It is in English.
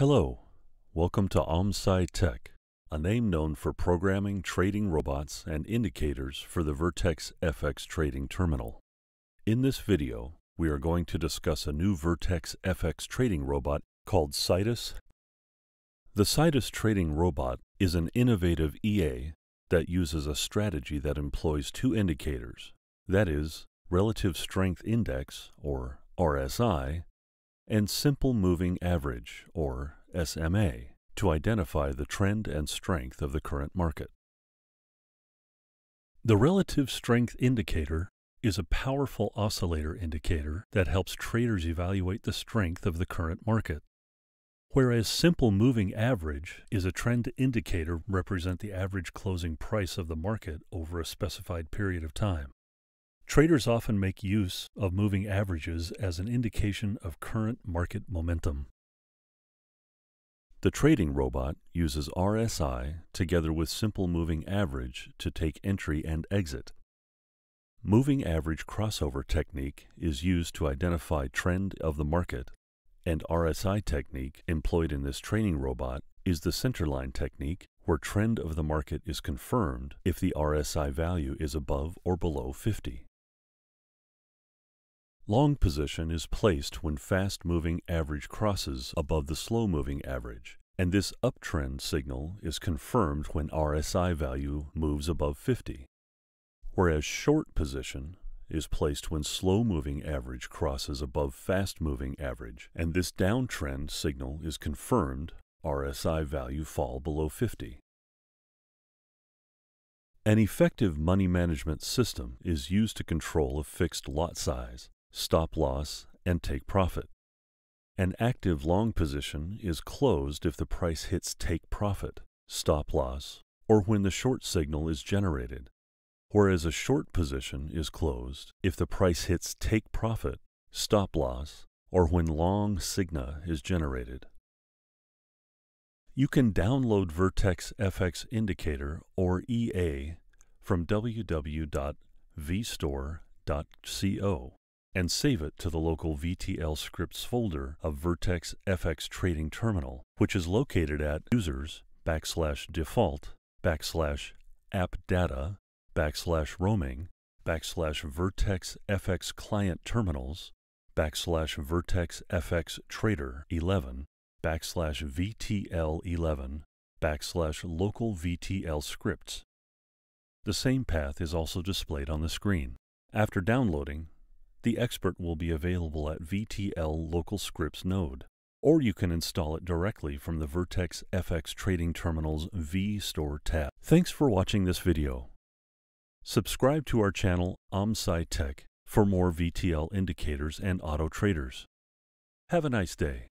Hello, welcome to Om Sai Tech, a name known for programming trading robots and indicators for the Vertex FX trading terminal. In this video, we are going to discuss a new Vertex FX trading robot called Sidus. The Sidus trading robot is an innovative EA that uses a strategy that employs two indicators, that is, Relative Strength Index, or RSI, and Simple Moving Average, or SMA, to identify the trend and strength of the current market. The Relative Strength Indicator is a powerful oscillator indicator that helps traders evaluate the strength of the current market. Whereas simple moving average is a trend indicator represent the average closing price of the market over a specified period of time. Traders often make use of moving averages as an indication of current market momentum. The trading robot uses RSI together with simple moving average to take entry and exit. Moving average crossover technique is used to identify trend of the market and RSI technique employed in this training robot is the centerline technique where trend of the market is confirmed if the RSI value is above or below 50. Long position is placed when fast moving average crosses above the slow moving average, and this uptrend signal is confirmed when RSI value moves above 50. Whereas short position is placed when slow moving average crosses above fast moving average, and this downtrend signal is confirmed RSI value fall below 50. An effective money management system is used to control a fixed lot size, stop loss, and take profit. An active long position is closed if the price hits take profit, stop loss, or when the short signal is generated whereas a short position is closed if the price hits take profit, stop loss, or when long signa is generated. You can download Vertex FX Indicator or EA from www.vstore.co and save it to the local VTL scripts folder of Vertex FX Trading Terminal, which is located at users backslash default backslash app data backslash roaming, backslash vertex fx client terminals, backslash vertex fx trader 11, backslash vtl 11, backslash local vtl scripts. The same path is also displayed on the screen. After downloading, the expert will be available at VTL local scripts node, or you can install it directly from the Vertex FX Trading Terminal's vStore tab. Thanks for watching this video. Subscribe to our channel Om Sai Tech for more VTL indicators and auto traders. Have a nice day.